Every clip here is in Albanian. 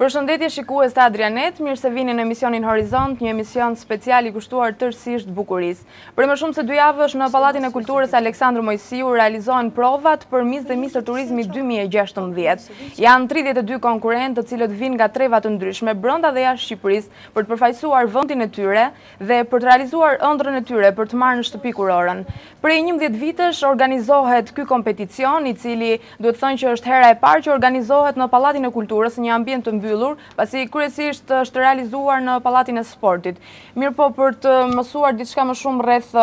Përshëndetje shikues të Adrianet, mirë se vini në emisionin Horizont, një emision special i kushtuar tërësisht bukurisë. Për më shumë se dy javësh në Pallatin e Kulturës Aleksandër Moisiu realizohen provat për Mis dhe Mr. Turizmi 2016. Janë 32 konkurrentë të cilët vijnë nga treva të ndryshme, brenda dhe jashtë Shqipërisë, për të përfaqësuar vendin e tyre dhe për të realizuar ëndrrën e tyre për të marrë në shtëpi kurorën. Prej njëmbëdhjetë vitesh organizohet ky kompeticion, i cili duhet thënë që është hera e parë që organizohet në Pallatin e Kulturës në një ambient të mbyllur, pasi kryesisht është realizuar në Pallatin e Sportit. Mirëpo për të mësuar diçka më shumë rreth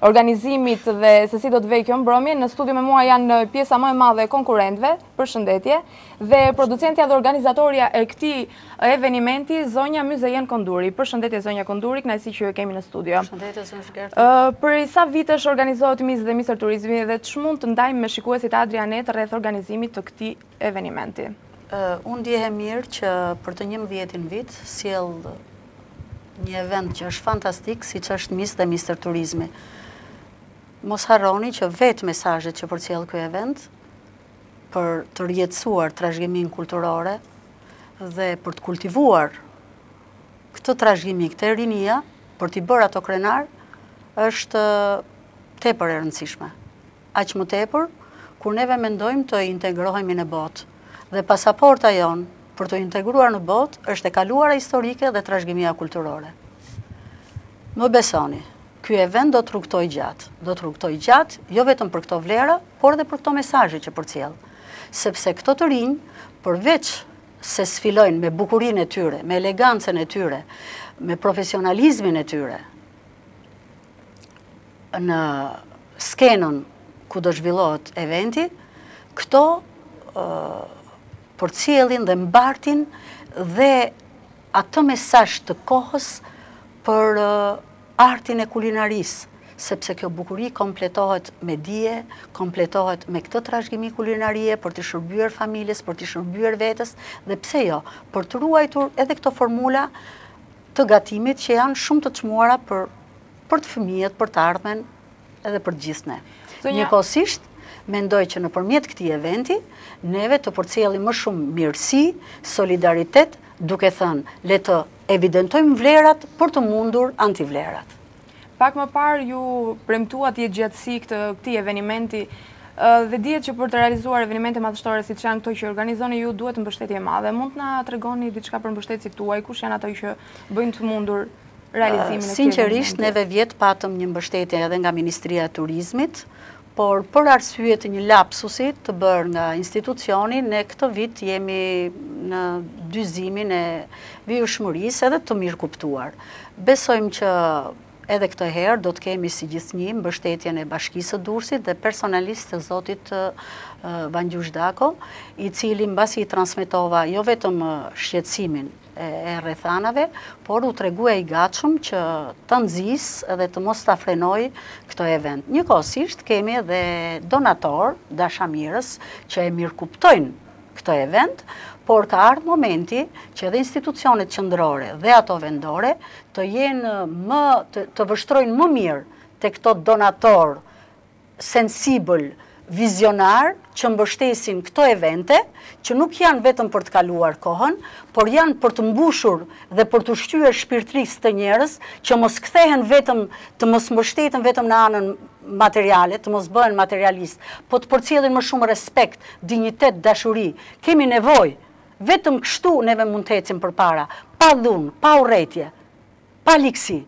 organizimit dhe se si do të vejë kjo mbrëmje, në studio me mua janë pjesa më e madhe e konkurrentëve, Përshëndetje, dhe producentja dhe organizatorja e këtij evenimenti, zonja Myzejen Konduri. Përshëndetje, zonja Konduri, kënaqësi që ju kemi në studio. Përshëndetje, zonja Shkerti. Prej sa vitesh organizohet Mis dhe Mister Turizmi dhe ç'mund të ndajmë me shikuesit e Adrianet rreth organizimit të këtij evenimenti? Unë ndjehem mirë që për të njëmbëdhjetin vit, sjell një event që është fantastik, siç është Mis dhe Mister Turizmi. Mos harroni që vetë mesazhet që përcjell ky event, për të rijetësuar trashëgiminë kulturore dhe për të kultivuar këtë trashëgimi, te rinia, për t'i bërë ato krenarë, është tepër e rëndësishme. Aq më tepër, kur neve mendojmë të integrohemi në botë, dhe pasaporta jonë për t'u integruar në botë, është e kaluara historike dhe trashëgimia kulturore. Më besoni, Ky event do të rrugëtojë gjatë. Do të rrugëtojë gjatë, jo vetëm për këto vlera, por dhe për këto mesazhe që përcjell. Sepse këto të rinj, përveç se sfilojnë me bukurinë e tyre, me elegancën e tyre, me profesionalizmin e tyre, në skenën ku do zhvillohet eventi, këto përcjellin dhe mbartin dhe atë mesazh të kohës për artin e kulinarisë, sepse kjo bukuri kompletohet me dije, kompletohet me këtë trashëgimi kulinarie për t'i shërbyer familjes, për t'i shërbyer vetes, dhe pse jo, për të ruajtur edhe këto formula të gatimit që janë shumë të çmuara për të fëmijët, për të ardhmen, edhe për gjithë ne. Njëkohësisht, mendoj që nëpërmjet këtij eventi, neve të përcjellim më shumë mirësi, solidaritet, duke thënë, le të evidentojmë vlerat për të mundur antivlerat. Pak më parë ju premtuat jetëgjatësi të këtij evenimenti, dhe dihet që për të realizuar evenimente madhështore siç janë këto që organizoni ju duhet mbështetje e madhe. Mund të na tregoni diçka për mbështetësit tuaj, kush janë ato që bëjnë të mundur realizimin e këtij. Sinqerisht, neve vjet patëm një mbështetje edhe nga Ministria e Turizmit, por për arsye të një lapsusi të bërë nga institucioni, ne këtë vit jemi në dyzimin e vijueshmërisë edhe të mirëkuptuar. Besojmë që edhe këtë herë do të kemi si gjithnjë mbështetjen e Bashkisë së Durrësit dhe personalisht të zotit Vangjush Dako, i cili mbasi i transmetova jo vetëm shqetësimin, e rrethanave, por u tregua i gatshëm që ta nxisë edhe të mos ta frenojë këtë event. Njëkohësisht kemi edhe donatorë, dashamirës që e mirëkuptojnë këtë event, por ka ardhë momenti që edhe institucionet qendrore dhe ato vendore të jenë më, të vështrojnë më mirë te këto donatorë sensibël, vizionarë që mbështesin këto evente, që nuk janë vetëm për të kaluar kohën, por janë për të mbushur dhe për t'u ushqyer shpirtërisht njerëzit që mos kthehen vetëm, të mos mbështeten vetëm në anën materiale, të mos bëhen materialistë, po të përcjellin më shumë respekt, dinjitet, dashuri. Kemi nevojë. Vetëm kështu neve mund të ecim përpara, pa dhunë, pa urrejtje, pa ligësi.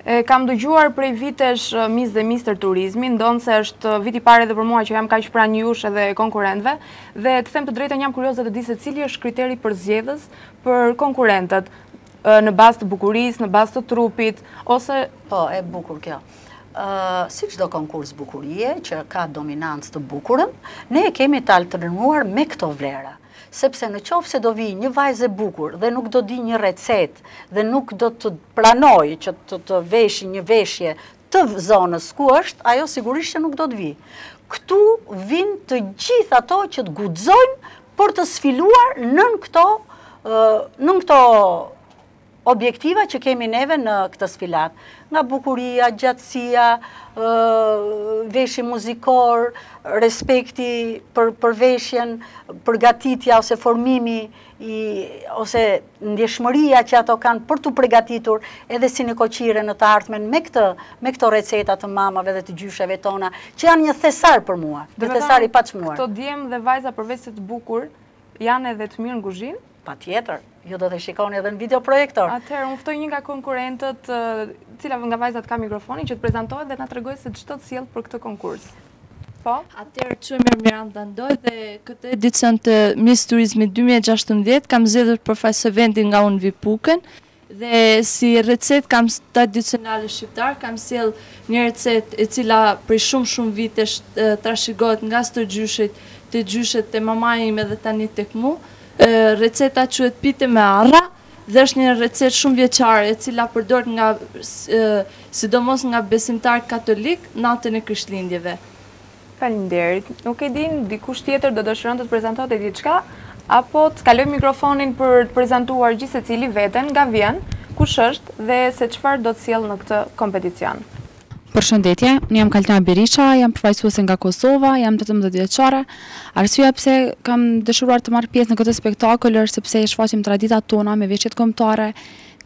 E kam dëgjuar prej vitesh Miss dhe Mister Turizmin, ndonëse është viti i parë edhe për mua që jam kaq pranë jush edhe konkurrentëve, dhe të them të drejtën jam kurioze të di se cili është kriteri përzgjedhës për konkurrentët, në bazë të bukurisë, në bazë të trupit, ose... Po, e bukur kjo. Si çdo konkurs bukurie, që ka dominancë të bukurën, ne e kemi të alternuar me këto vlera. Sepse në qoftë se do vijë një vajzë e bukur dhe nuk do dijë një recetë dhe nuk do të pranojë që të veshë një veshje të zonës ku është, ajo sigurisht që nuk do të vijë. Këtu vijnë të gjithë ato që të guxojnë për të sfiluar nën këto Objektiva që kemi neve në këtë sfilatë, nga bukuria, gjatësia, veshi muzikor, respekti për veshjen, përgatitja ose formimi, ose ndjeshmëria që ato kanë për t'u përgatitur edhe si nikoqire në të ardhmen me këtë, me këto receta të mamave dhe të gjysheve tona, që janë një thesar për mua, një thesar i paçmuar. Këto djem dhe vajza përveç se të bukur, janë edhe të mirë në kuzhinë? Patjetër, ju do të shikoni edhe në videoprojektor. Atëherë, unë ftoj një nga konkurrentet, cila nga vajzat ka mikrofonin, që të prezantohet dhe na tregojë se ç'do të sjellë për këtë konkurs. Po? Atëherë, quhem Miranda Ndoj dhe këtë edicion të Miss Turizmi 2016, kam zgjedhur të përfaqësoj vendin nga unë vij, Pukën, Dhe si recetë kam tradicionale shqiptare, kam sjellë një recetë e cila prej shumë shumë vitesh trashëgohet nga stërgjyshit, te gjyshet, te mamaja ime dhe tani tek mu. Receta quhet pite me arra dhe është një recetë shumëvjeçare e cila përdoret nga sidomos nga besimtarët katolikë natën e Krishtlindjeve. Faleminderit. Nuk e din, dikush tjetër do dëshiron të të prezantonte diçka apo të kaloj mikrofonin për të prezantuar gjithsecili veten, nga vjen, kush është dhe se çfarë do të sjellë në këtë kompeticion. Përshëndetje, unë jam Kaltrina Berisha, jam përfaqësuese nga Kosova, jam tetëmbëdhjetë vjeçare. Arsyeja pse kam dëshiruar të marr pjesë në këtë spektakël është sepse i shfaqim traditat tona me veshjet kombëtare,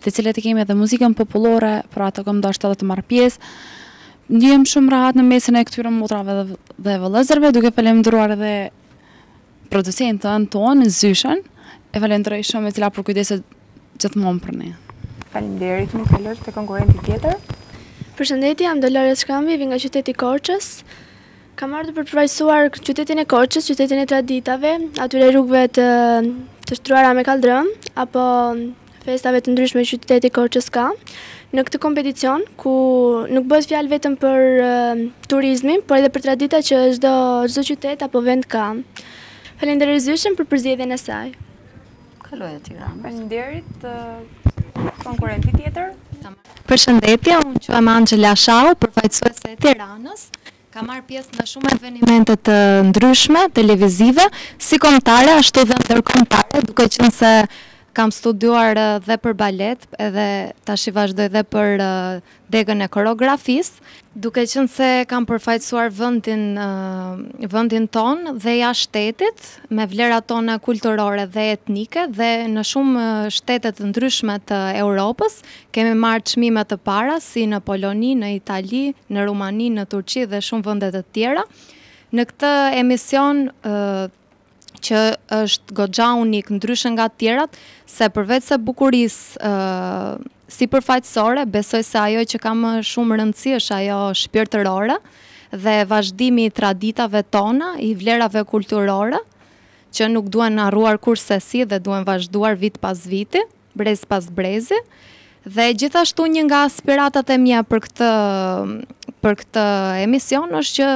të cilat i kemi edhe muzikën popullore, për atë kam dashtë edhe të marr pjesë. Ndihem shumë rahat në mesin e këtyre motrave dhe vëllezërve, duke falenderuar edhe producentën tonë, Zyshen. E falenderoj shumë e cila përkujdeset gjithmonë për ne. Faleminderit, ia kalojmë te konkurrenti tjetër. Përshëndetje, jam Dolores Shkambi, vi nga qyteti i Korçës. Kam ardhur për të përfaqësuar qytetin e Korçës, qytetin e traditave, atyre rrugëve të shtruara me kaldrëm apo festave të ndryshme që qyteti i Korçës ka. Në këtë kompeticion ku nuk bëhet fjalë vetëm për turizmin, por edhe për traditat që çdo çdo qytet apo vend ka. Faleminderit Zyshen për përzgjedhjen e saj. Kaloj aty Rama. Faleminderit konkurrenti tjetër. Përshëndetje, unë quhem Anxhela Shau, përfaqësuese e Tiranës. Kam marrë pjesë në shumë evenimente të ndryshme televizive, si kombëtare ashtu dhe ndërkombëtare, duke qenë se kam studiuar dhe për balet, edhe tashi vazhdoj dhe për degën e koreografisë, duke qenë se kam përfaqësuar vendin vendin tonë dhe jashtë shtetit me vlerat tona kulturore dhe etnike dhe në shumë shtete të ndryshme të Europës, Kemi marrë çmime të para si në Poloni, në Itali, në Rumani, në Turqi dhe shumë vende të tjera. Në këtë emision që është goxha unik ndryshe nga të tjerat, se përveç së bukurisë ë sipërfaqësore, besoj se ajo që ka më shumë rëndësi është ajo shpirtërore dhe vazhdimi i traditave tona, i vlerave kulturore, që nuk duhen harruar kurrësesi dhe duhen vazhduar vit pas viti. brez pas brezi dhe gjithashtu një nga aspiratat e mia për këtë për këtë emision është që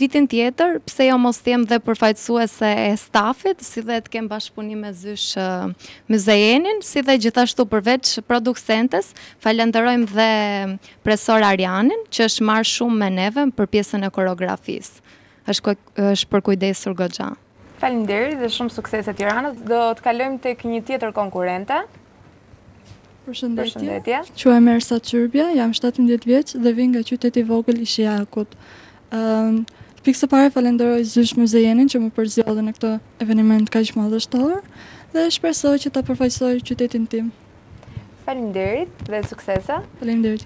vitin tjetër, pse jo mos të jem dhe përfaqësuese e stafit, si dhe të kem bashkëpunim me zysh Myzejenin, si dhe gjithashtu përveç producentes, falenderojmë dhe presor Arianin, që është marrë shumë me neve për pjesën e koreografisë. Është, është përkujdesur goxha. Faleminderit dhe shumë suksese Tiranës. Do të kalojmë tek një tjetër konkurrente. Përshëndetje. Quhem Ersa Çyrbja, jam 17 vjeç dhe vij nga qyteti i vogël i Shijakut. Ëm Pikë së pare falenderoj zysh Muzejenin që më përzgjodhi në këtë eveniment kaq madhështor dhe shpresoj që ta përfaqësoj qytetin tim Faleminderit dhe suksese. Faleminderit.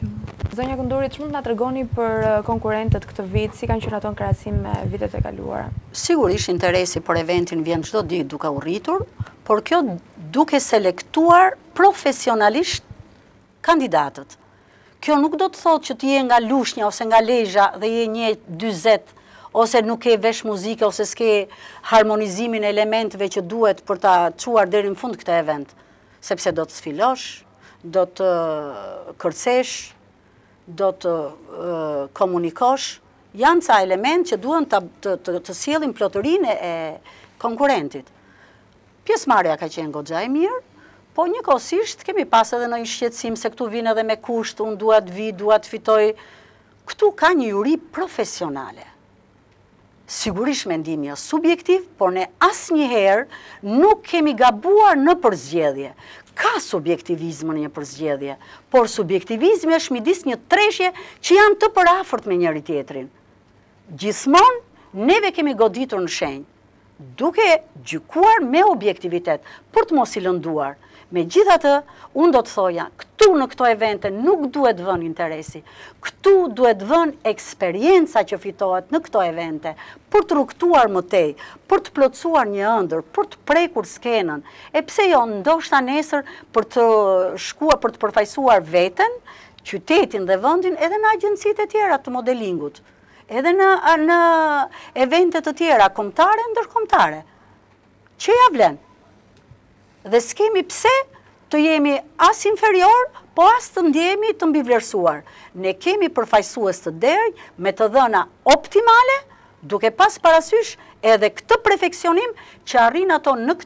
Zonja Gunduri, ç'mund të na tregoni për konkurrentët këtë vit, si kanë qenë ato në krahasim me vitet e kaluara? Sigurisht interesi për eventin vjen çdo ditë duke u rritur, por kjo duke selektuar profesionalisht kandidatët. Kjo nuk do të thotë që ti je nga Lushnja ose nga Lezha dhe je një 40 ose nuk ke vesh muzike ose s'ke harmonizimin e elementëve që duhet për ta çuar deri në fund këtë event. Sepse do të sfilosh, do të kërcesh, do të komunikosh, janë ca elementë që duhen të sjellin plotërinë e konkurrentit. Pjesëmarrja ka qenë goxha e mirë, po njëkohësisht kemi pas edhe ndonjë shqetësim se këtu vijnë edhe me kusht, unë duhet të vij, duhet të fitoj, këtu ka një juri profesionale. Sigurisht mendimi është subjektiv, por ne asnjëherë nuk kemi gabuar në përzgjedhje. Ka subjektivizmë në një përzgjedhje, por subjektivizmi është midis një treshje që janë të përafërt me njëri-tjetrin. Gjithmonë neve kemi goditur në shenjë. duke gjykuar me objektivitet, për të mos i lënduar. Megjithatë, unë do të thoja, këtu në këto evente nuk duhet vënë interesi. Këtu duhet vënë eksperienca që fitohet në këto evente, për të rrugëtuar më tej, për të plotësuar një ëndërr, për të prekur skenën, e pse jo, ndoshta nesër për të shkuar, për të përfaqësuar veten, qytetin dhe vendin edhe në agjencitë e tjera të modelingut. edhe në evente të tjera, kombëtare, ndërkombëtare, që ia vlen. Dhe s'kemi pse të jemi as inferiorë, po as të ndihemi të mbivlerësuar. Ne kemi përfaqësues të denjë me të dhëna optimale, duke pas parasysh edhe këtë perfeksionim që arrijnë ato në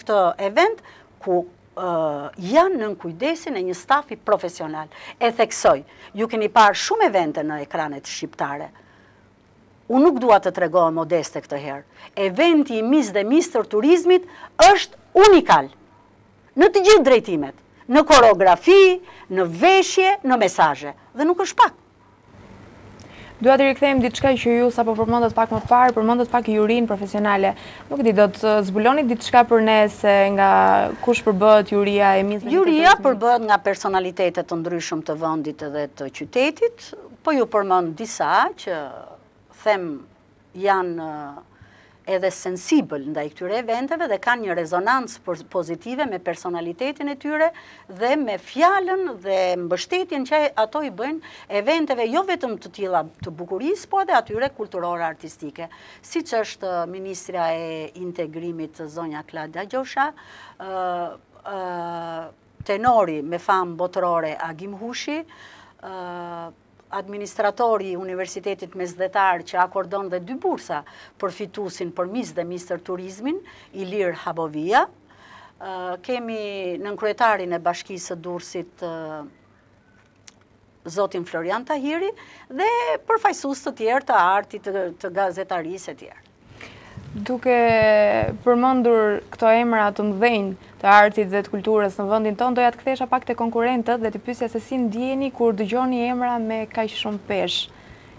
këtë event, ku janë nën kujdesin e një stafi profesional. E theksoj, ju keni parë shumë evente në ekranet shqiptare. Unë nuk dua të tregohem modeste këtë herë. Eventi i Mis dhe Mistër Turizmit është unikal. Në të gjithë drejtimet, në koreografi, në veshje, në mesazhe. Dhe nuk është pak. Dua t'i rikthehemi diçka që ju sapo përmendët pak më parë, përmendët pak jurinë profesionale. Nuk e di, do të zbuloni diçka për ne se nga kush përbëhet juria e Mis? Juria përbëhet nga personalitete të ndryshëm të vendit dhe të qytetit, po ju përmend disa që them janë edhe sensibël ndaj këtyre eventeve dhe kanë një rezonancë pozitive me personalitetin e tyre dhe me fjalën dhe mbështetjen që ato i bëjnë eventeve jo vetëm të tilla të bukurisë, po edhe atyre kulturore artistike. Siç është Ministrja e Integrimit Zonja Klajda Gjosha, tenori me famë botërore Agim Hushi, administratori i Universitetit Mesdhetar që akordon dhe dy bursa për fituesin për Miss dhe Mister Turizmin, Ilir Hebovija. Kemi nënkryetarin e bashkisë së Durrësit Zotin Florian Tahiri dhe përfaqësues të tjerë të artit të gazetarisë e tjerë. Duke përmendur këto emra të mëdhenj të artit dhe të kulturës në vendin tonë, doja të kthehesha pak te konkurrentët dhe të pyesja se si ndiheni kur dëgjoni emra me kaq shumë peshë.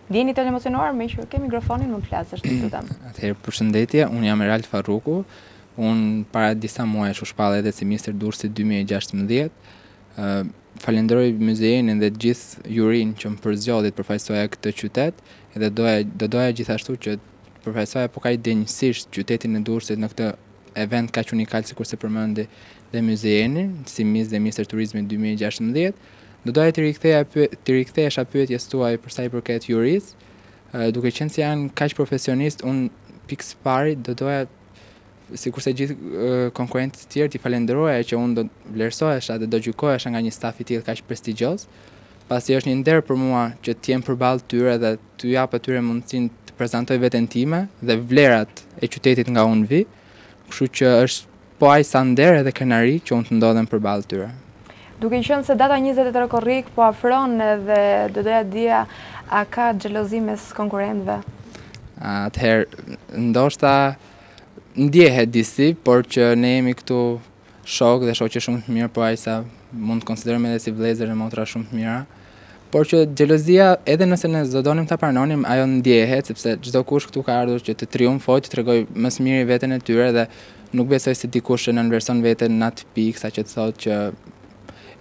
Ndiheni të emocionuar meqë ke mikrofonin më plasë është të dëmë. Atëherë, përshëndetje, unë jam Erald Farruku, unë para disa muajsh u shpalla edhe si Mr. Durrësi 2016, falenderoj Muzejenin dhe gjithë jurinë që më përzgjodhi të përfaqësoja këtë qytet, dhe do doja gjithashtu që të përfaqësoja po kaq denjësisht qytetin e Durrësit në këtë event kaq unikal sikurse përmendi dhe Muzejeni si Miss dhe Mister Turizmi 2016. Do doja t'i rikthehesha pyetjes tuaj për sa i përket jurisë, duke qenë se janë kaq profesionistë, unë pikë së pari do doja Sikurse gjithë konkurrentët e tjerë t'i falenderoja që unë do vlerësohesha dhe do gjykohesha nga një staf i tillë kaq prestigjoz, pasi është një nder për mua që të jem përballë tyre dhe t'u jap atyre mundësinë të prezantoj veten time dhe vlerat e qytetit nga unë vij, kështu që është po aq sa nder edhe krenari që unë të ndodhem përballë tyre. Duke qenë se data njëzet e tre korrik po afron edhe do doja të dija a ka xhelozi mes konkurrentëve? Atëherë ndoshta Ndjehet disi, por që ne jemi këtu shokë dhe shoqe shumë të mirë, po aq sa mund të konsiderojmë edhe si vëllezër e motra shumë të mira. Por që xhelozia, edhe nëse ne s'do donim ta pranonim, ajo ndjehet, sepse çdokush këtu ka ardhur që të triumfojë, të tregojë më së miri veten e tyre dhe nuk besoj se dikush e nënvlerëson veten në atë pikë sa që të thotë që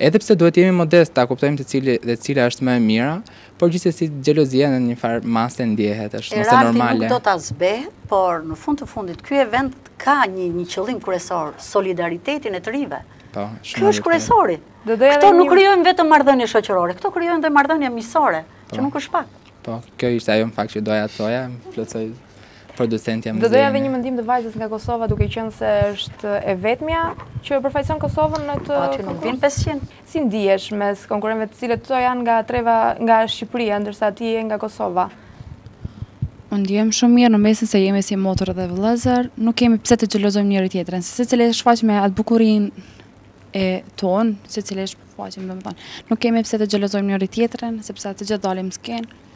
edhe pse duhet të jemi modestë ta kuptojmë se cili dhe cila është më e mira, Por gjithsesi xhelozia në një farë mase ndjehet, është më se normale. Eraldi nuk do ta zbehë, por në fund të fundit ky event ka një një qëllim kryesor, solidaritetin e të rinjve. Po, shumë. Ky është kryesori. Do doja Këto nuk krijojnë vetëm marrëdhënie shoqërore, këto krijojnë dhe marrëdhënie miqësore, po. që nuk është pak. Po, kjo ishte ajo në fakt që doja të thoja, plotësoj producentja Muzejen. Do doja edhe një mendim te vajzës nga Kosova, duke qenë se është e vetmja që e përfaqëson Kosovën në këtë. Po, aty nuk vin 500. Si ndihesh mes konkurrentëve të cilët këto janë nga treva nga Shqipëria, ndërsa ti je nga Kosova? Unë ndihem shumë mirë në mes se jemi si motër dhe vëllezër, nuk kemi pse të xhelozojmë njëri tjetrin, se secili e shfaq me atë bukurinë tonë, secili e shfaqim domethënë. Nuk kemi pse të xhelozojmë njëri tjetrin, sepse të gjithë dalim n'skenë.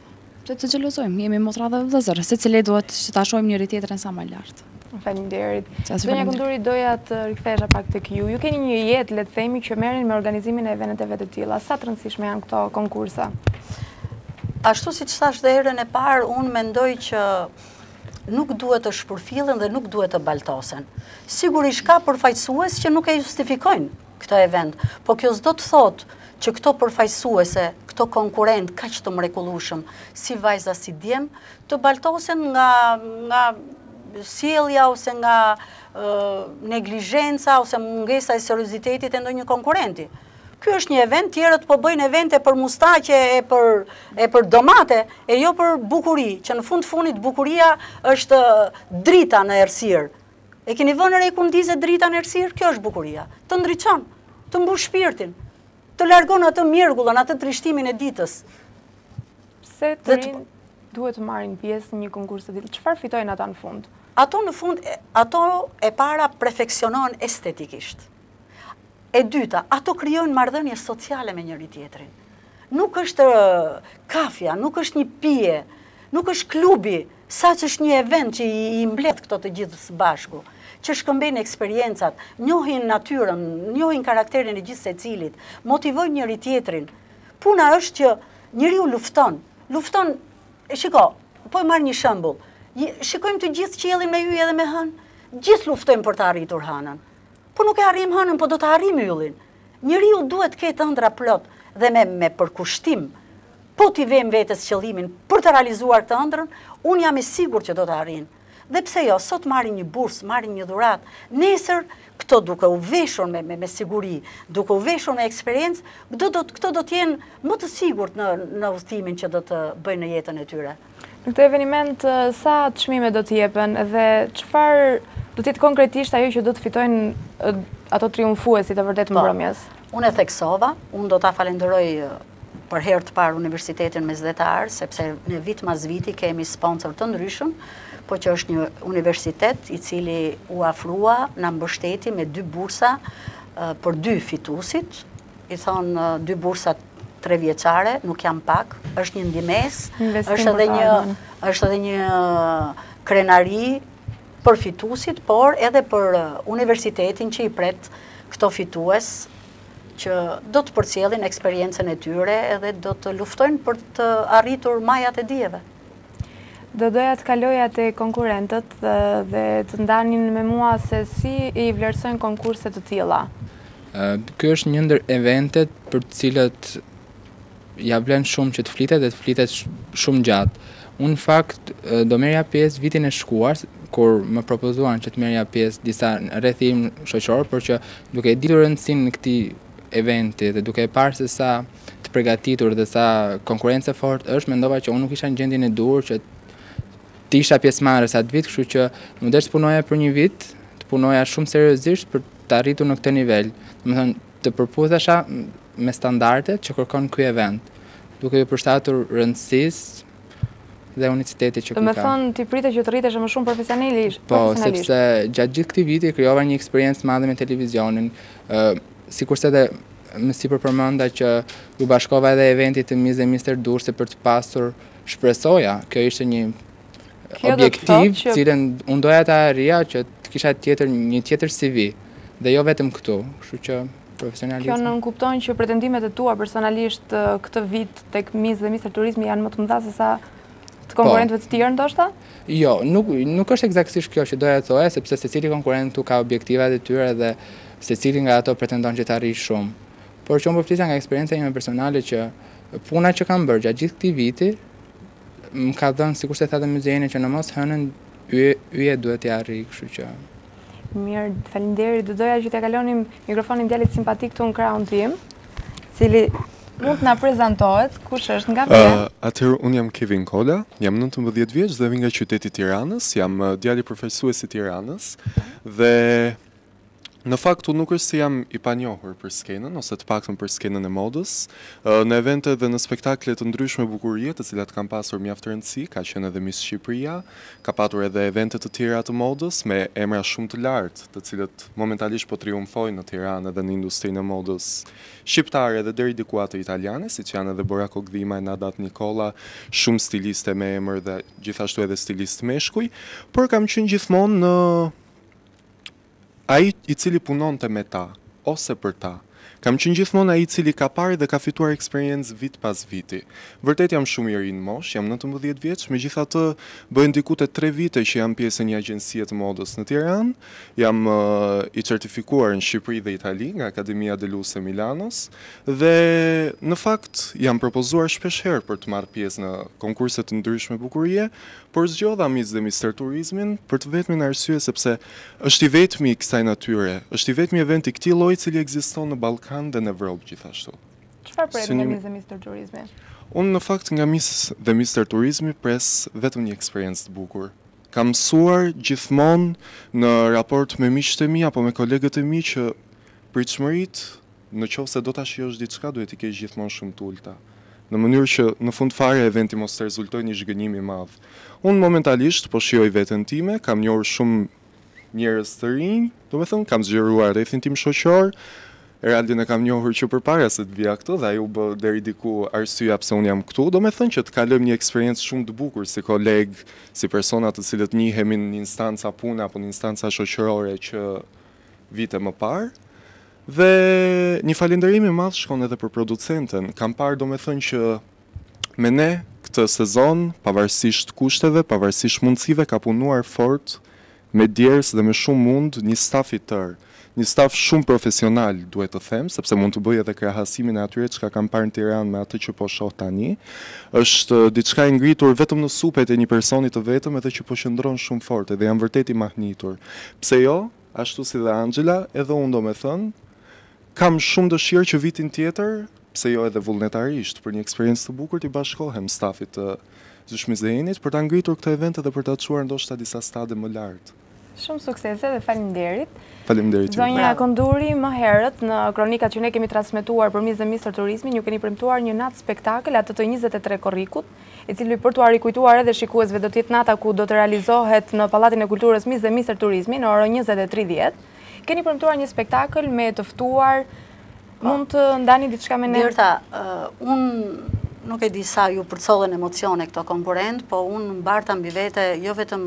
pse të xhelozojmë, jemi motra dhe vëllezër, secili duhet që ta shohim njëri tjetrin sa më lartë. Faleminderit. Dhe zonja Kënduri doja të rikthehesha pak tek ju. Ju keni një jetë, le të themi, që merreni me organizimin e eventeve të tila. Sa të rëndësishme janë këto konkurse? Ashtu siç thashë dhe herën e parë, unë mendoj që nuk duhet të shpërfillen dhe nuk duhet të baltosen. Sigurisht ka përfaqësues që nuk e justifikojnë këtë event. Po kjo s'do të thotë që këto përfaqësuese, këto konkurrentë kaq të mrekullueshëm, si vajza si djem, të baltosen nga nga sjellja ose nga neglizhenca ose mungesa e seriozitetit e ndonjë konkurrenti. Ky është një event, tjerët po bëjnë evente për mustaqe e për e për domate, e jo për bukuri, që në fund të fundit bukuria është drita në errësirë, E keni vënë re kur ndizet drita në errësirë? Kjo është bukuria. Të ndriçon, të mbush shpirtin, të largon atë mjergullën, atë trishtimin e ditës. Pse të rinjtë duhet të marrin pjesë në një konkurs të tillë? Çfarë fitojnë ata në fund? Ato në fund, ato e para perfeksionohen estetikisht. E dyta, ato krijojnë marrëdhënie sociale me njëri tjetrin. Nuk është kafja, nuk është një pije, nuk është klubi, Saç është një event që i mbledh këto të gjithë së bashku, që shkëmbejnë eksperiencat, njohin natyrën, njohin karakterin e gjithsecilit, motivojnë njëri tjetrin. Puna është që njeriu lufton, lufton, shiko, po e marr një shembull. Shikojmë të gjithë qiellin me yje dhe me hënë, gjithë luftojmë për të arritur hënën. Po nuk e arrijmë hënën, po do ta arrijmë yllin. Njeriu duhet të ketë ëndrra plot dhe me me përkushtim. Po t'i vejmë vetes qëllimin për të realizuar këtë ëndrrën, unë jam i sigurt që do ta arrijnë. Dhe pse jo, sot marrin një bursë, marrin një dhuratë, nesër këto duke u veshur me me me siguri, duke u veshur me eksperiencë, këto do të jenë më të sigurt në në udhëtimin që do të bëjnë në jetën e tyre. Në këtë eveniment, sa çmime do të jepen dhe çfarë do të jetë konkretisht ajo që do të fitojnë ato triumfuesit e vërtetë, po, mbrëmjes? Unë e theksova, unë do ta falenderoj për herë të parë Universitetin Mesdhetar, sepse ne vit mas viti kemi sponsorë të ndryshëm, po që është një universitet i cili u afrua na mbështeti me dy bursa për dy fituesit, i thonë dy bursat tre vjeçare, nuk janë pak, është një ndihmesë, është edhe një, është edhe një krenari për fitusit, por edhe për uh, universitetin që i pret këto fitues që do të përcjellin eksperiencën e tyre edhe do të luftojnë për të arritur majat e dijeve. Do doja të kaloja te konkurrentët dhe të ndanin me mua se si i vlerësojnë konkurse të tilla. Ky është një ndër eventet për të cilat ia vlen shumë që të flitet dhe të flitet shumë gjatë. Unë në fakt do merrja pjesë vitin e shkuar kur më propozuan që të merrja pjesë disa rrethi im shoqëror, por që duke e ditur rëndësinë e këtij eventi dhe duke e parë se sa të pregatitur dhe sa konkurrencë e fortë është, mendova që unë nuk isha në gjendjen e duhur që të isha pjesëmarrës atë vit, kështu që m'u desh të punoja për një vit, të punoja shumë seriozisht për të arritur në këtë nivel. Domethënë, të përputhesha me standardet që kërkon ky event, duke iu përshtatur rëndësisë dhe unicitetit që ky ka. Domethënë, ti prite që të rriteshe më shumë profesionalisht? Po, sepse gjatë gjithë këtij viti krijova një eksperiencë të madhe me televizionin, sikurse dhe më sipër përmenda që u bashkova edhe eventit të Miss dhe Mr. Durrësi për të pasur shpresoja, kjo ishte një objektiv që... cilën unë doja ta arrija që të kisha tjetër, një tjetër CV, dhe jo vetëm këtu, kështu që... Kjo nënkupton që pretendimet e tua personalisht këtë vit tek Miss dhe Mister Turizmi janë më të mëdha se sa të po. konkurrentëve të tjerë ndoshta? Jo, nuk nuk është ekzaktësisht kjo që doja të thosha, sepse secili konkurrent këtu ka objektivat e tyre dhe secili nga ato pretendon që të arrijë shumë. Por që unë po flisa nga eksperienca ime personale që puna që kam bërë gjatë gjithë këtij viti Më ka dhënë sikurse thatë në mëngjesin që në mos hënën yjet duhet t'i arrij, kështu që. Mirë, faleminderit. Do doja që t'ia kalonim mikrofonin djalit simpatik këtu në krahun tim, i cili mund të na prezantohet kush është nga vjen. Uh, Atëherë unë jam Kevin Kola, jam 19 vjeç dhe vij nga qyteti i Tiranës, jam djali përfaqësues i Tiranës dhe Në fakt, unë nuk është se jam i panjohur për skenën, ose të paktën për skenën e modës. Në evente dhe në spektakle të ndryshme bukurie, të cilat kanë pasur mjaft rëndësi, ka qenë edhe Miss Shqipëria, ka patur edhe evente të tjera të modës me emra shumë të lartë, të cilat momentalisht po triumfojnë në Tiranë edhe në industrinë e modës shqiptare edhe deri diku atë italiane, siç janë edhe Bora Kokdhima Enada At'Nikolla, shumë stiliste me emër dhe gjithashtu edhe stilistë meshkuj, por kam qenë gjithmonë në Ai i cili punonte me ta, ose për ta. Kam qenë gjithmonë ai i cili ka parë dhe ka fituar eksperiencë vit pas viti. Vërtet jam shumë i ri në moshë, jam nëntëmbëdhjetë vjeç, megjithatë bëhen diku te tre vite që jam pjesë e një agjencie të modës në Tiranë. Jam i certifikuar në Shqipëri dhe Itali nga Akademia de Luce Milanos dhe në fakt jam propozuar shpesh herë për të marrë pjesë në konkurse të ndryshme bukurie, Por zgjodha Miss dhe Mister Turizmin për të vetmen arsye sepse është i vetmi i kësaj natyre, është i vetmi event i këtij lloji i cili ekziston në Ballkan dhe në Evropë gjithashtu. Çfarë pret nga Miss dhe Mister Turizmi? Unë në fakt nga Miss dhe Mister Turizmi pres vetëm një eksperiencë të bukur. Kam mësuar gjithmonë në raport me miqtë e mi apo me kolegët e mi që pritshmëritë Në qoftë se do ta shijosh diçka duhet t'i kesh gjithmonë shumë t'ulta, në mënyrë që në fund fare eventi mos të rezultojë një zhgënjim i madh. Unë momentalisht po shijoj veten time, kam njohur shumë njerëz të rinj, domethënë kam zgjeruar rrethin tim shoqëror, Eraldin e kam njohur që përpara se të vija këtu dhe ai u bë deri diku arsyeja pse unë jam këtu, domethënë që të kalojmë një eksperiencë shumë të bukur si kolegë, si persona të cilët njihemi në instanca pune apo në instanca shoqërore që vite më parë. Dhe një falenderim i madh shkon edhe për producenten. Kam parë domethënë që me ne këtë sezon, pavarësisht kushteve, pavarësisht mundësive ka punuar fort me djersë dhe me shumë mund një staf i tërë. Një staf shumë profesional duhet të them, sepse mund të bëj edhe krahasimin e atyre çka kam parë në Tiranë me atë që po shoh tani. Është diçka e ngritur vetëm në supet e një personi të vetëm edhe që po qëndron shumë fort edhe jam vërtet i mahnitur. Pse jo, Ashtu si dhe Anxhela, edhe unë domethënë, kam shumë dëshirë që vitin tjetër, pse jo edhe vullnetarisht, për një eksperiencë të bukur t'i bashkohem stafit të zysh Mizeinit, për ta ngritur këtë event dhe për ta çuar ndoshta disa stade më lart. Shumë suksese dhe faleminderit. Faleminderit. Zonja Konduri, më herët në kronikat që ne kemi transmetuar për Miss dhe Mister Turizmin, ju keni premtuar një natë spektakël atë të 23 korrikut. e cila për t'ua rikujtuar edhe shikuesve do të jetë nata ku do të realizohet në Pallatin e Kulturës Miss dhe Mister Turizmi në orën 20:30. Keni premtuar një spektakël me të ftuar po. mund të ndani diçka me ne? Mirta, uh, unë nuk e di sa ju përcollën emocione këto konkurrentë, po unë mbarta mbi vete jo vetëm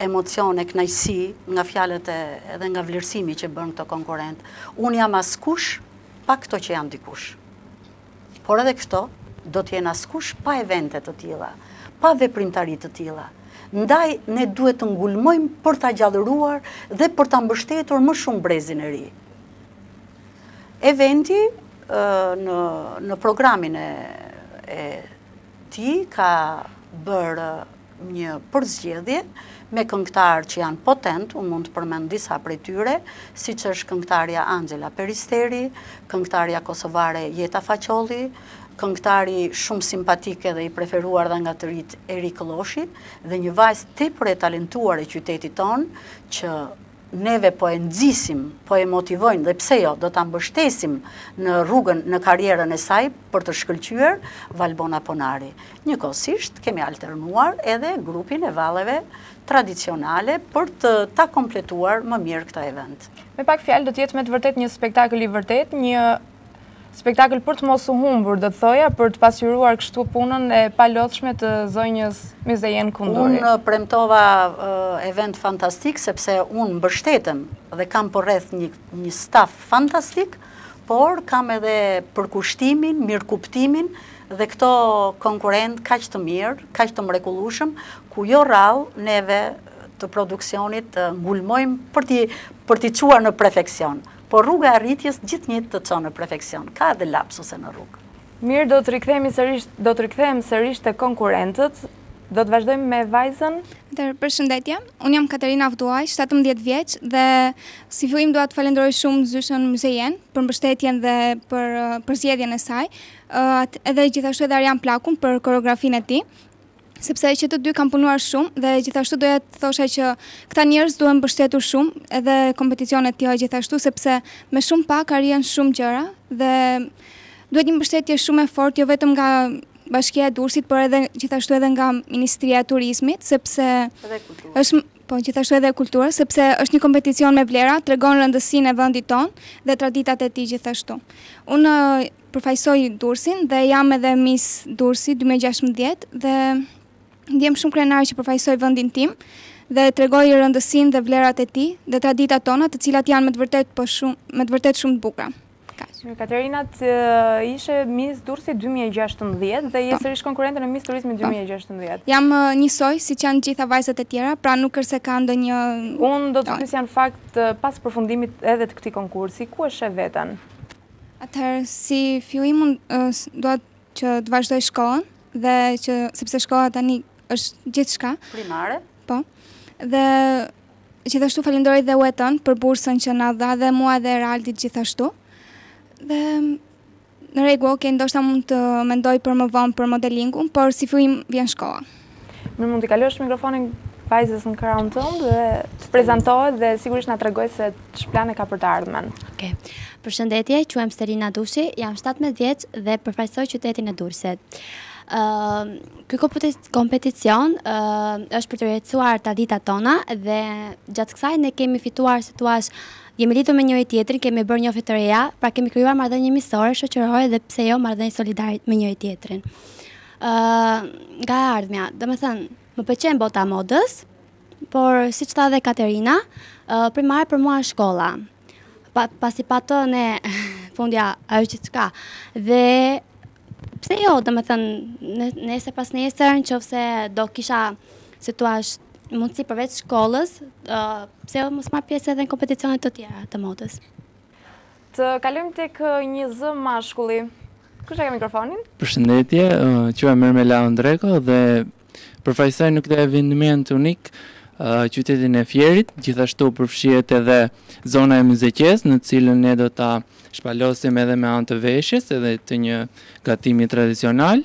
emocione kënaqësi nga fjalët edhe nga vlerësimi që bënë këto konkurrentë. Unë jam askush pa këto që janë dikush. Por edhe këto, do të jenë askush pa evente të tilla, pa veprimtari të tilla. Ndaj, ne duhet të ngulmojmë për ta gjallëruar dhe për ta mbështetur më shumë brezin e ri. Eventi në programin e Ti ka bërë një përzgjedhje me këngëtarë që janë potent, unë mund të përmend disa prej tyre, siç është këngëtarja Anxhela Peristeri, këngëtarja kosovare Jeta Faqoli, këngëtari shumë simpatik edhe i preferuar dhe nga të rinjtë Erik Lloshi, dhe një vajzë tepër e talentuar e qytetit tonë, që neve po e nxisim, po e motivojmë dhe pse jo, do ta mbështesim në rrugën, në karrierën e saj për të shkëlqyer Valbona Ponari. Njëkohësisht kemi alternuar edhe grupin e valleve tradicionale për ta kompletuar më mirë këtë event. Me pak fjalë do të jetë me të vërtetë një spektakël i vërtetë, një Spektakël për të mos u humbur, do të thoja, për të pasqyruar kështu punën e palodhshme të zonjës Myzejen Kunduri. Unë premtova event fantastik, sepse unë mbështetem dhe kam përreth një staf fantastik, por kam edhe përkushtimin, mirëkuptimin, dhe këto konkurrentë kaq të mirë, kaq të mrekullueshëm, ku jo rrallë neve të produksionit ngulmojmë për t'i çuar në perfeksion. Por rruga e arritjes gjithnjë të çon në perfeksion, ka edhe lapsuse në rrugë. Mirë, do të rikthehemi sërish, do të rikthehem sërish te konkurrentët. Do të vazhdojmë me vajzën. Atëherë, përshëndetje. Unë jam Katerina Vduaj, 17 vjeç dhe si fillim dua të falenderoj shumë zyshën Myzejen për mbështetjen dhe për përzgjedhjen e saj. Edhe gjithashtu edhe Arjan Plakun për koreografinë e tij. sepse që të dy kanë punuar shumë dhe gjithashtu doja të thosha që këta njerëz duhen mbështetur shumë edhe kompeticionet e tjera gjithashtu sepse me shumë pak arrijnë shumë gjëra dhe duhet një mbështetje shumë e fortë jo vetëm nga Bashkia e Durrësit, por edhe gjithashtu edhe nga Ministria e Turizmit, sepse edhe kultura. Është po gjithashtu edhe kultura, sepse është një kompeticion me vlera, tregon rëndësinë e vendit tonë dhe traditat e tij gjithashtu. Unë Përfaqësoj Durrësin dhe jam edhe Miss Durrësi dy mijë e gjashtëmbëdhjetë dhe ndihem shumë krenare që përfaqësoj vendin tim dhe tregoj rëndësinë dhe vlerat e tij dhe traditat tona, të cilat janë me të vërtetë po shumë, me të vërtetë shumë të bukura. Katerina, ti ishe Miss Durrësi dy mijë e gjashtëmbëdhjetë dhe je Po. sërish konkurrente në Miss Turizmi Po. dy mijë e gjashtëmbëdhjetë. Jam njësoj siç janë të gjitha vajzat e tjera, pra nuk është se ka ndonjë Unë do të të pyesja në fakt pas përfundimit edhe të këtij konkursi, ku e sheh veten? Atëherë si fillim unë dua që të vazhdoj shkollën dhe që sepse shkolla tani është gjithçka. Primare. Po. Dhe gjithashtu falenderoj dhe UET-in për bursën që na dha dhe mua dhe Eraldit gjithashtu. Dhe në rregull, ok, ndoshta mund të mendoj për më vonë për modelingun, por si fillim vjen shkolla. Mirë mund t'ia kalosh mikrofonin vajzës në krahun tënd dhe të prezantohet dhe sigurisht na tregojë se ç'plane ka për të ardhmen. Okej. Okay. Përshëndetje, quhem Sterina Dushi, jam 17 vjeç dhe përfaqësoj qytetin e Durrësit. Ë, uh, ky kompeticion ë uh, është për të rrezatuar traditat tona dhe gjatë kësaj ne kemi fituar si thua Jemi lidhur me njëri tjetrin, kemi bërë njohje të reja, pra kemi krijuar marrëdhënie miqësore, shoqërore dhe pse jo marrëdhënie solidare me njëri tjetrin. Ë nga e ardhmja, domethënë, më pëlqen bota e modës, por siç tha edhe Katerina, ë primare për mua është shkolla, pasi pa të në fundja është gjithçka. Dhe pse jo, domethënë, nesër pasnesër në qoftë se do kisha si thua mundësi përveç shkollës, ë pse mos marr pjesë edhe në kompeticione të tjera të modës. Të kalojmë tek një zë mashkulli. Kush e ka mikrofonin? Përshëndetje, quhem Ermela Ndreko dhe përfaqësoj në këtë eveniment unik qytetin e Fierit, gjithashtu përfshihet edhe zona e Myzeqesë, në të cilën ne do ta shpalosim edhe me anë të veshjes edhe të një gatimi tradicional.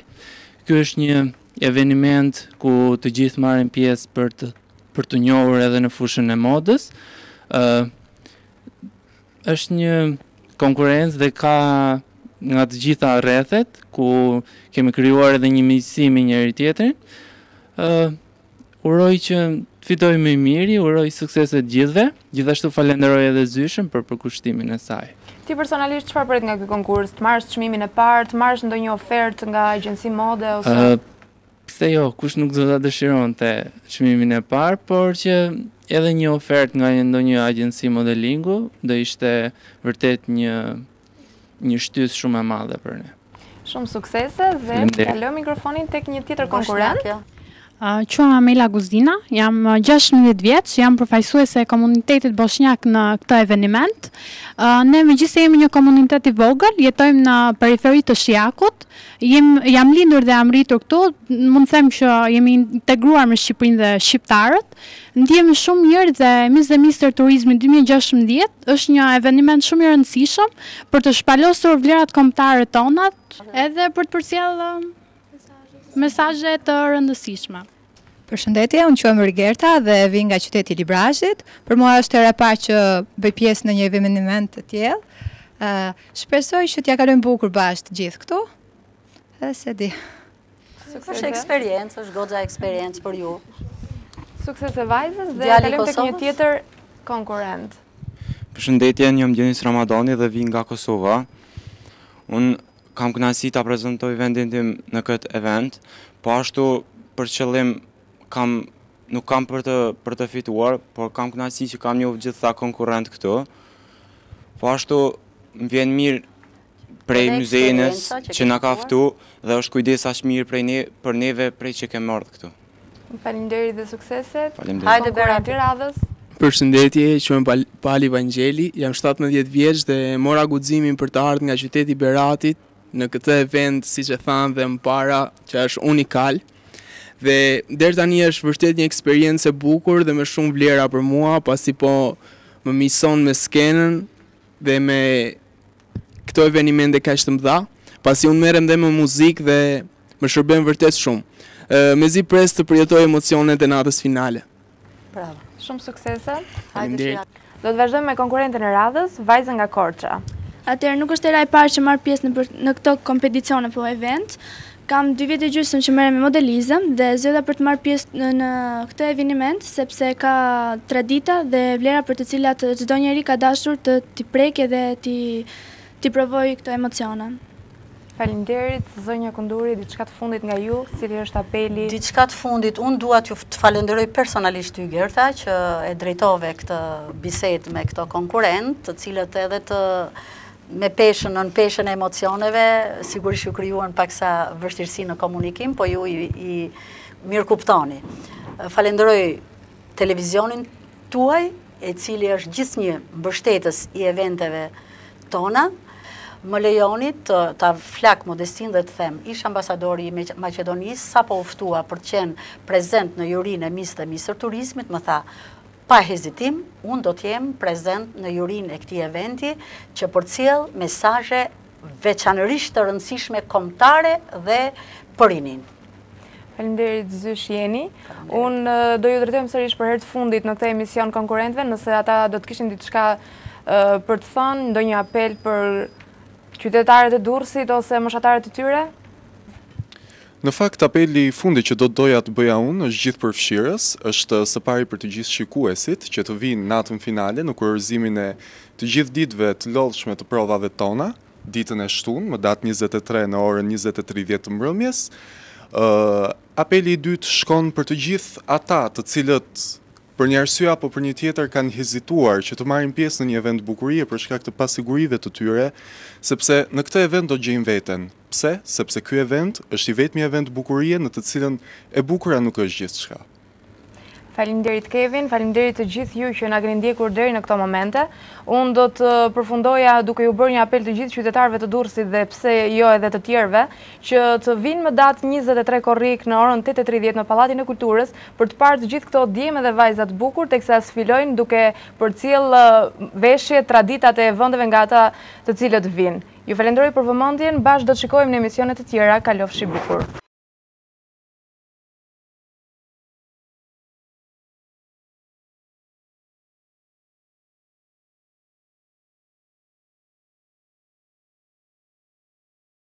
Ky është një eveniment ku të gjithë marrim pjesë për të për t'u njohur edhe në fushën e modës. ë Është një konkurrencë dhe ka nga të gjitha rrethet ku kemi krijuar edhe një miqësi me njëri tjetrin. Ë uh, uroj që të fitojë më i miri, uroj suksese të gjithëve. Gjithashtu falenderoj edhe Zyshën për përkushtimin e saj. Ti personalisht çfarë pret nga ky konkurs? Të marrësh çmimin e parë, të marrësh ndonjë ofertë nga agjenci mode ose uh, Pse jo, kush nuk do ta dëshironte çmimin e parë, por që edhe një ofertë nga një ndonjë agjenci modelingu do ishte vërtet një një shtysë shumë e madhe për ne. Shumë suksese dhe kaloja mikrofonin tek një tjetër konkurrent. Quhem Amela Guzina, jam 16 vjeç, jam përfaqësuese e komunitetit boshnjak në këtë eveniment. Ne megjithëse jemi një komunitet i vogël, jetojmë në periferi të Shijakut, Jam lindur dhe jam rritur këtu, mund të them që jemi integruar me Shqipërinë dhe shqiptarët. Ndihemi shumë mirë dhe Miss dhe Mister Turizmi 2016 është një eveniment shumë i rëndësishëm për të shpalosur vlerat kombëtare tona edhe për të përcjellë mesazhe të rëndësishme. Përshëndetje, unë quhem Rigerta dhe vij nga qyteti i Librazhit. Për mua është hera e parë që bëj pjesë në një event të tillë. Ë, shpresoj që t'ia kalojmë bukur bashkë të gjithë këtu. Dhe s'e di. Suksese, eksperiencë, është goxha eksperiencë për ju. Suksese vajzës dhe kalojmë tek një tjetër konkurrent. Përshëndetje, jam Denis Ramadani dhe vij nga Kosova. Unë Kam kënaqësi ta prezentoj vendin tim në këtë event. Po ashtu për qëllim kam nuk kam për të për të fituar, por kam kënaqësi që kam njohur gjithë këta konkurrentë këtu. Po ashtu më vjen mirë prej Myzejenës që na ka ftu dhe është kujdesë aq mirë prej ne për neve prej që kemi ardhur këtu. Faleminderit dhe suksese. Faleminderit. Hajde, Berati i radhës. Përshëndetje, quhem Pali Vangjeli, jam 17 vjeç dhe mora guximin për të ardhur nga qyteti i Beratit në këtë event, siç e thanë dhe më para, që është unikal. Dhe deri tani është vërtet një eksperiencë e bukur dhe me shumë vlera për mua, pasi po më miqëson me skenën dhe me këto evenimente kaq të mëdha, pasi unë merrem dhe me muzikë dhe më shërben vërtet shumë. Mezi pres të përjetoj emocionet e natës finale. Bravo. Shumë suksese. Faleminderit. Do të vazhdojmë me konkurrenten e radhës, vajzën nga Korça. Atëherë nuk është hera e parë që marr pjesë në në këto kompeticione apo evente. Kam dy vjet e gjysmë që merrem me modelizëm dhe zgjodha për të marrë pjesë në këtë eveniment sepse ka tradita dhe vlera për të cilat çdo njeri ka dashur të t'i prekë edhe t'i t'i provojë këto emocione. Faleminderit, zonja Kunduri, diçka të fundit nga ju, cili është apeli? Diçka të fundit, unë dua t'ju të falënderoj personalisht ty Gerta që e drejtove këtë bisedë me këto konkurrentë, të cilët edhe të me peshën, nën peshën e emocioneve, sigurisht ju krijuan paksa vështirësi në komunikim, po ju i mirëkuptoni. Falënderoj televizionin tuaj, i cili është gjithnjë mbështetës i eventeve tona, më lejoni ta flak modestinë dhe të them, ish ambasadori i Maqedonisë, sapo u ftua për të qenë prezent në jurinë e Miss dhe Mister turizmit, më tha, Pa hezitim, unë do të jem prezent në jurinë e këtij eventi që përcjell mesazhe veçanërisht të rëndësishme kombëtare dhe për rininë. Faleminderit zysh Jeni. Unë do iu drejtohem sërish për herë të fundit në këtë emision konkurrentëve, nëse ata do të kishin diçka për të thënë, ndonjë apel për qytetarët e Durrësit ose moshatarët e tyre? Në fakt, apeli i fundit që do të doja të bëja unë është gjithëpërfshirës, është së pari për të gjithë shikuesit që të vijnë natën finale në kurorëzimin e të gjithë ditëve të lodhshme të provave tona, ditën e shtunë, më datë njëzet e tre në orën njëzet e tridhjetë të mbrëmjes. Apeli i dytë shkon për të gjithë ata të cilët Për një arsye apo për një tjetër kanë hezituar që të marrin pjesë në një event bukurie për shkak të pasigurive të tyre, sepse në këtë event do gjejnë veten. Pse? Sepse ky event është i vetmi event bukurie në të cilën e bukura nuk është gjithçka. Faleminderit Kevin, faleminderit të gjithë ju që na keni ndjekur deri në këto momente. Unë do të përfundoja duke ju bërë një apel të gjithë qytetarëve të Durrësit dhe pse jo edhe të tjerëve, që të vijnë më datë njëzet e tre korrik në orën tetë e tridhjetë në Pallatin e Kulturës për të parë të gjithë këto djem edhe vajza të bukur teksa sfilojnë duke përcjellë veshjet, traditat e vendeve nga ata të cilët vijnë. Ju falenderoj për vëmendjen, bashkë do të shikohemi në emisione të tjera, kalofshi bukur.